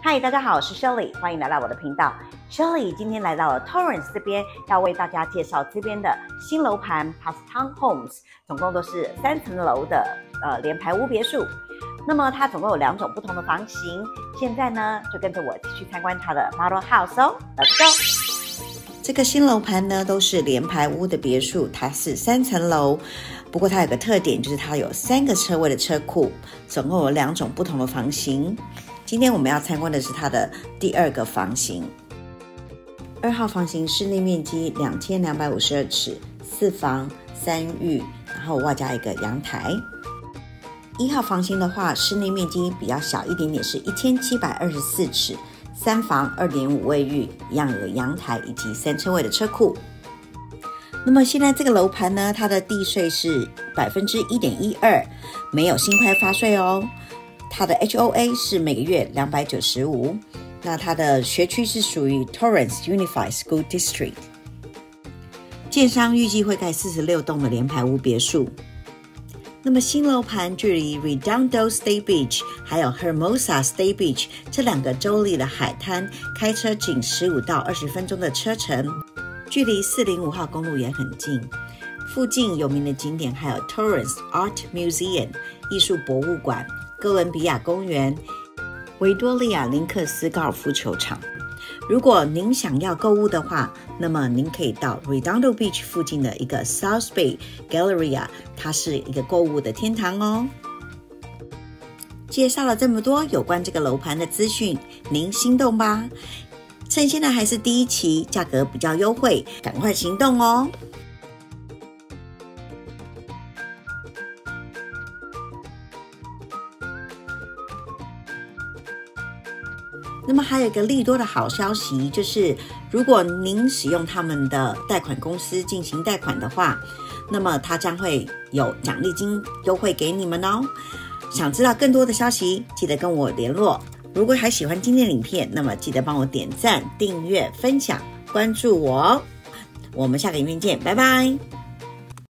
嗨，大家好，我是 Shelly，欢迎来到我的频道。Shelly 今天来到了 Torrance 这边，要为大家介绍这边的新楼盘 p a s Town Homes，总共都是三层楼的呃联排屋别墅。那么它总共有两种不同的房型。现在呢，就跟着我继续参观它的 Model House 哦，Let's go。这个新楼盘呢都是联排屋的别墅，它是三层楼。不过它有个特点，就是它有三个车位的车库，总共有两种不同的房型。今天我们要参观的是它的第二个房型。二号房型室内面积两千两百五十二尺，四房三浴，然后外加一个阳台。一号房型的话，室内面积比较小一点点，是一千七百二十四尺，三房二点五卫浴，一样有阳台以及三车位的车库。那么现在这个楼盘呢，它的地税是百分之一点一二，没有新开发税哦。它的 HOA 是每个月两百九十五。那它的学区是属于 Torrance Unified School District。建商预计会盖四十六栋的联排屋别墅。那么新楼盘距离 Redondo State Beach 还有 Hermosa State Beach 这两个州立的海滩，开车仅十五到二十分钟的车程。距离四零五号公路也很近，附近有名的景点还有 Torrance Art Museum 艺术博物馆、哥伦比亚公园、维多利亚林克斯高尔夫球场。如果您想要购物的话，那么您可以到 Redondo Beach 附近的一个 South Bay Galleria，它是一个购物的天堂哦。介绍了这么多有关这个楼盘的资讯，您心动吧？趁现在还是第一期，价格比较优惠，赶快行动哦！那么还有一个利多的好消息，就是如果您使用他们的贷款公司进行贷款的话，那么它将会有奖励金优惠给你们哦。想知道更多的消息，记得跟我联络。如果还喜欢今天的影片，那么记得帮我点赞、订阅、分享、关注我哦。我们下个影片见，拜拜。